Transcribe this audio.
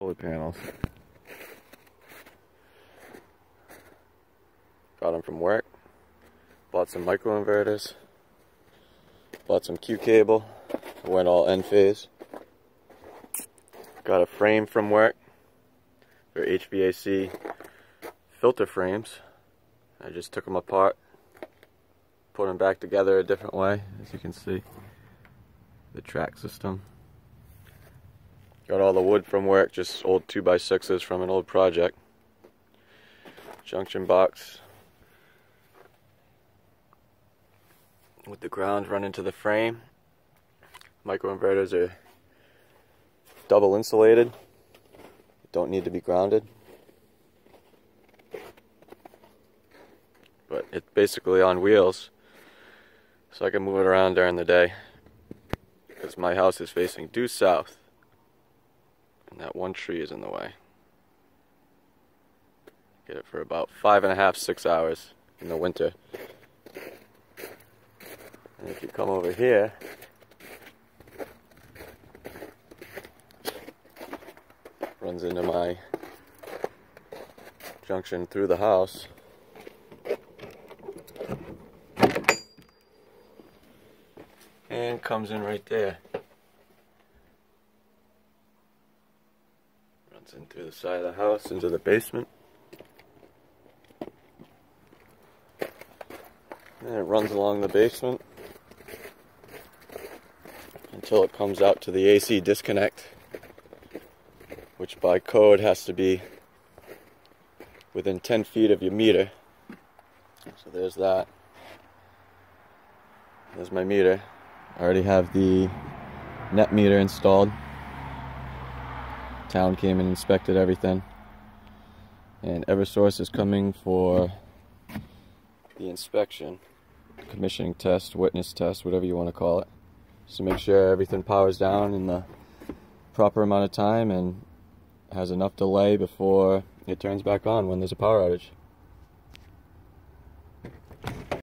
Solar panels. Got them from work. Bought some microinverters. Bought some Q cable. Went all Enphase. Got a frame from work for HVAC filter frames. I just took them apart, put them back together a different way, as you can see. The track system. Got all the wood from work, just old 2x6s from an old project. Junction box. With the ground running to the frame. Microinverters are double insulated. Don't need to be grounded. But it's basically on wheels. So I can move it around during the day. Because my house is facing due south. And that one tree is in the way. Get it for about five and a half, six hours in the winter. And if you come over here, runs into my junction through the house. And comes in right there. Runs in through the side of the house into the basement. And it runs along the basement until it comes out to the AC disconnect which by code has to be within 10 feet of your meter. So there's that. There's my meter. I already have the net meter installed. Town came and inspected everything. And Eversource is coming for the inspection, commissioning test, witness test, whatever you want to call it. To make sure everything powers down in the proper amount of time and has enough delay before it turns back on when there's a power outage.